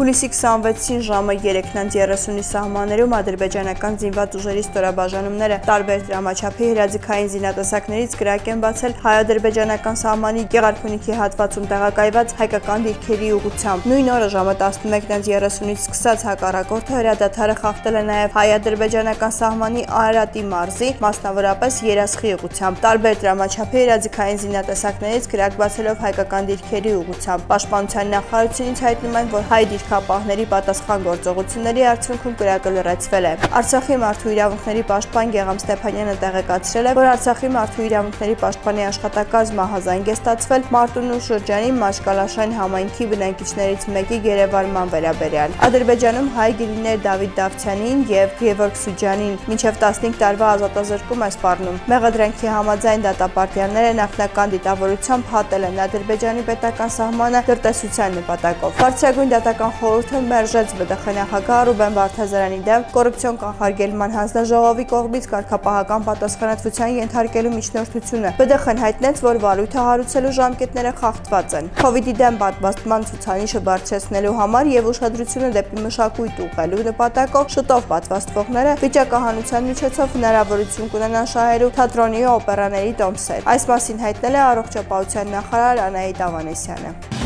Հուլիսի 26-ին ժամը 3:30-ի սահմաններում ադրբեջանական զինված ուժերի ստորաբաժանումները տարբեր դրամաչափի հրաձգային զինատեսակներից կրակ են բացել հայ-ադրբեջանական սահմանի Գեղարքունիքի հատվածում տեղակայված հայկական դիրքերի ուղղությամբ։ Նույն օրը ժամը 11:30-ից սկսած հակառակորդը հրադադարը խախտել է նաև հայ-ադրբեջանական սահմանի Արարատի մարզի, մասնավորապես Երասխի ուղղությամբ։ Տարբեր դրամաչափի հրաձգային զինատեսակներից կրակ բացելով հայկական դիրքերի ուղղությամբ։ Պաշտպանության նախարարությունից հայտնում են, որ հայ դիրք դիրքապահների պատասխան գործողությունների արդյունքում կրակը լրացվել է։ Արցախի մարդու իրավունքների պաշտպան Գեգամ Ստեփանյանը տեղեկացրել է, որ Արցախի մարդու իրավունքների պաշտպանի աշխատակազմը հազանգ է ստացվել Մարտունու շրջանի Մաշկալաշայն համայնքի բնակիչներից մեկի գերեվարման վերաբերյալ։ Ադրբեջանում հայ գերիներ Դավիթ Դավթյանին եւ Գևորգ Սուջանին մինչև 15 տարվա ազատազրկում է սպառնում։ Մեղադրանքի համաձայն դատապարտյալները նախնական դիտավորությամբ հատել են Ադրբեջանի պետական սահմանը տնտեսության նպատակով։ Բարձրագույն դատական խորհուրդը մերժեց ԲԴԽ նախագահ Ռուբեն Վարդազարյանի դեմ կոռուպցիոն կանխարգելման հանձնաժողովի կողմից կարգապահական պատասխանատվության ենթարկելու միջնորդությունը։ ԲԴԽ-ն հայտնեց, որ վարույթը հարուցելու ժամկետները խախտված են։ Քովիդի դեմ պատվաստման ցուցանիշը բարձրացնելու համար եւ ուշադրությունը դեպի մշակույթ ուղղելու նպատակով շտով պատվաստվողները վիճակահանության միջոցով հնարավորություն կունենան շահելու թատրոնի ու օպերաների տոմսեր։ Այս մասին հայտնել է առողջապահության նախարար Անահիտ Ավանեսյանը։